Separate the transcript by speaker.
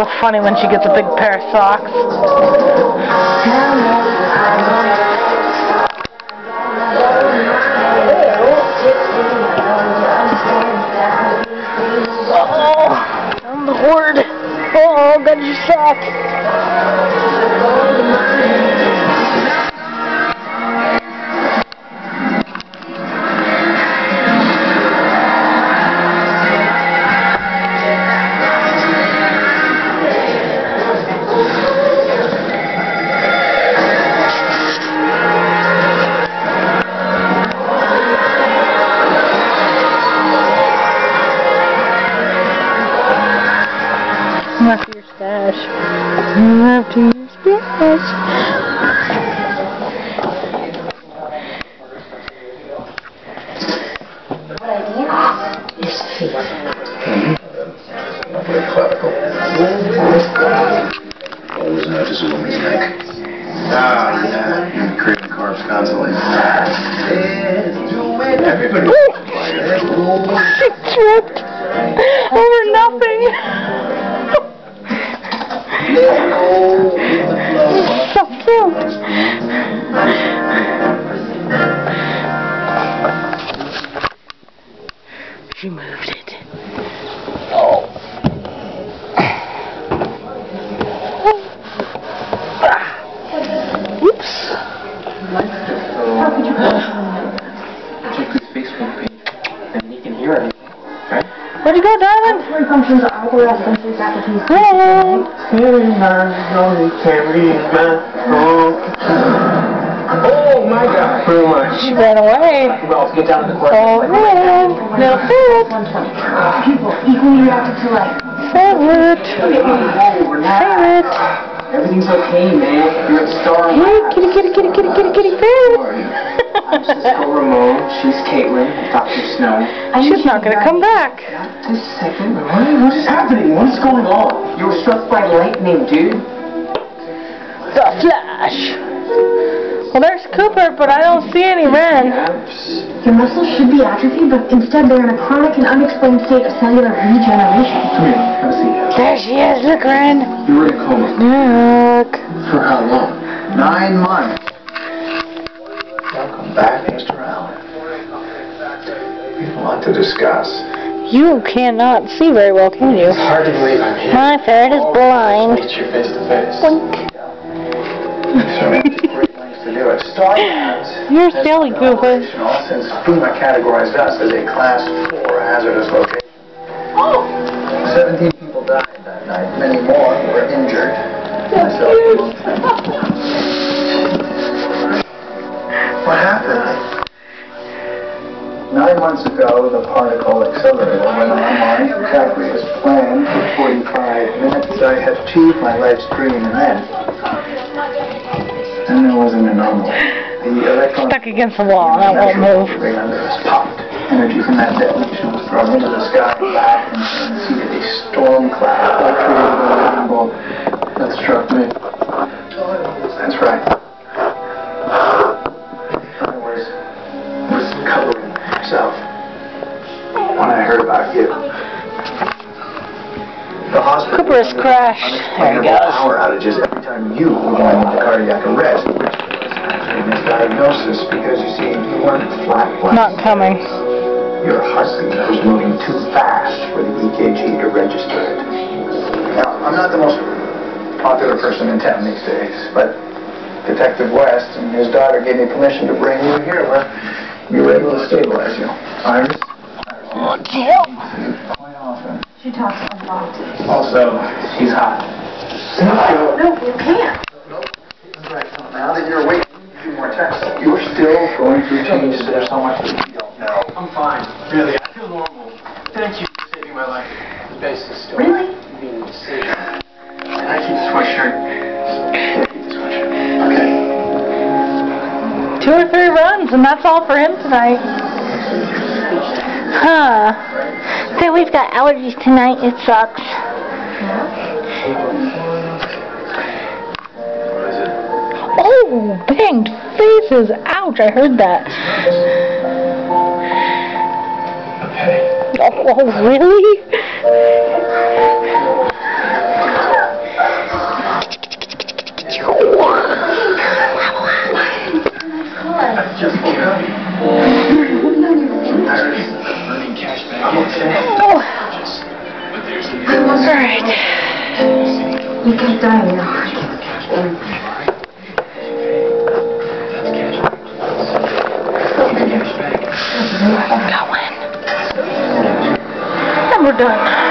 Speaker 1: So funny when she gets a big pair of socks. Oh, I'm the horde. Oh, God, you suck.
Speaker 2: Always notice a woman's neck. Ah, yeah. You create carbs constantly. Everybody.
Speaker 1: She tripped Where'd you go, darling?
Speaker 3: Sensory functions are all sensory faculties.
Speaker 1: Red.
Speaker 4: Oh my god! Pretty much.
Speaker 1: She ran away.
Speaker 4: Well, get down to the.
Speaker 1: Oh, red. No food.
Speaker 3: People equally reactive to light.
Speaker 1: Favorite. Favorite.
Speaker 4: Everything's okay, man. You're a star.
Speaker 1: Hey, kitty, kitty, kitty, kitty, kitty, kitty, favorite.
Speaker 4: I'm Cisco Ramon. She's Caitlin. Dr. Snow.
Speaker 1: She's not gonna come back.
Speaker 4: Just a second. What, what is happening? What is going on? You were struck by lightning, dude.
Speaker 1: The Flash. Well, there's Cooper, but I don't see any Ren.
Speaker 3: Your muscles should be atrophied, but instead they're in a chronic and unexplained state of cellular regeneration.
Speaker 4: Come here. Have a seat.
Speaker 1: There she is. Look, Ren.
Speaker 4: You were in a coma.
Speaker 1: Look.
Speaker 4: For how long?
Speaker 2: Nine months. Back, Mr. Allen. We have a lot to discuss.
Speaker 1: You cannot see very well, can you?
Speaker 4: It's hard to believe I'm here.
Speaker 1: My ferret is blind.
Speaker 4: Meet you face to face.
Speaker 1: Blink.
Speaker 2: Great to do it.
Speaker 1: You're silly, Cooper.
Speaker 2: since FEMA categorized us as a class four hazardous location. Oh! Seventeen people died that night. Many more were injured. Nine months ago, the particle accelerator went online exactly as planned. For 45 minutes, I had achieved my life's dream, and then, and there was an anomaly. The electron
Speaker 1: Stuck against the wall. That won't move.
Speaker 2: ring under us popped. Energy from that detonation was thrown into the sky and back and seeded a storm cloud that created a rainbow that struck me. Heard about you. The hospital
Speaker 1: Cooper has crashed. There he goes.
Speaker 2: power outages every time you were going into cardiac arrest, which was actually misdiagnosis because you see, you weren't flat flat.
Speaker 1: Not coming.
Speaker 2: Your heartbeat was moving too fast for the EKG to register it. Now, I'm not the most popular person in town these days, but Detective West and his daughter gave me permission to bring you here where we were able to stabilize you. Iris?
Speaker 1: Oh, Jill.
Speaker 2: Quite often.
Speaker 3: She talks a lot.
Speaker 2: Also,
Speaker 4: She's hot.
Speaker 3: No, you can't.
Speaker 2: right now that you're awake, a few more tests. You're still going through changes. There's so much that you don't know.
Speaker 4: I'm fine. Really, I feel normal. Thank you for saving my life. Space is still
Speaker 3: Really?
Speaker 4: being saved. Can I keep the sweatshirt?
Speaker 2: Keep the. Okay.
Speaker 1: Two or three runs, and that's all for him tonight. Huh. So we've got allergies tonight. It sucks. Oh, banged faces. Ouch, I heard that.
Speaker 2: Oh,
Speaker 1: oh really? Just dying That's Got That's And we're done.